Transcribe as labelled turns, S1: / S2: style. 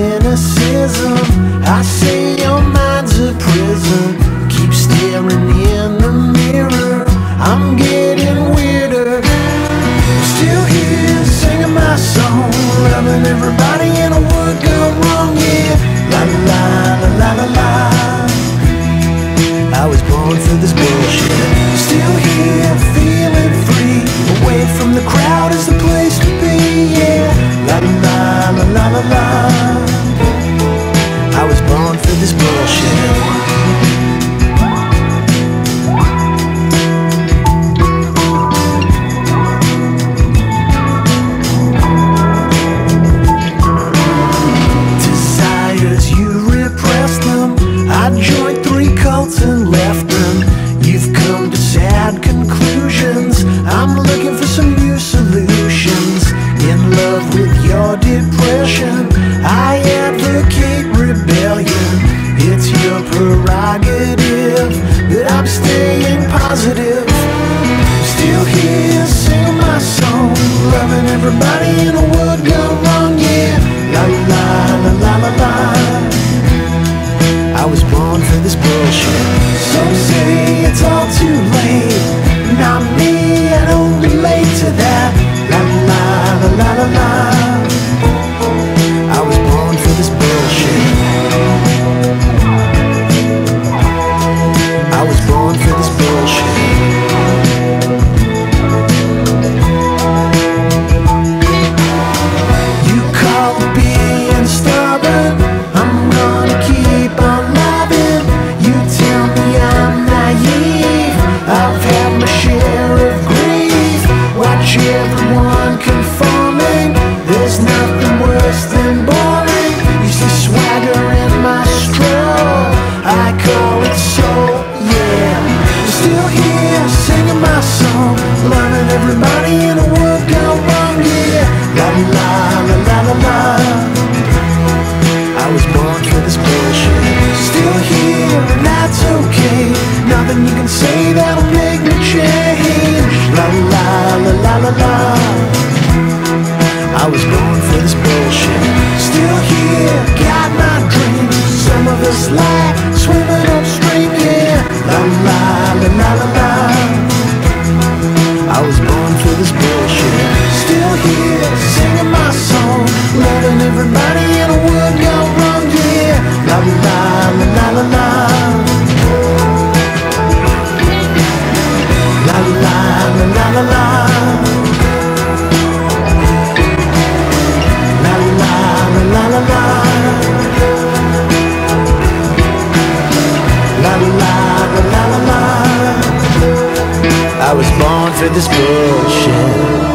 S1: cynicism. I say your mind's a prison. Keep staring in the mirror. I'm getting weirder. Still here singing my song. Loving everybody in a word gone wrong, yeah. La la la la la la. I was born for this bullshit. Still here love with your depression. I advocate rebellion. It's your prerogative, but I'm staying positive. I'm still here singing my song, loving everybody in the world Go wrong. Yeah, la la la la la la. I was born for this bullshit. Some say. la la la. I was born for this bullshit. I was born for this bullshit. You call me being stubborn. I'm gonna keep on loving. You tell me I'm naive. I've had my share of grief. Watch everyone confess? I call it soul, yeah. Still here, singing my song everybody in the world got La la la la la la I was born for this bullshit. Still here, and that's okay. Nothing you can say that'll make me change. La la la la la la I was born for this bullshit. Still here, got my dreams. Some of us this bullshit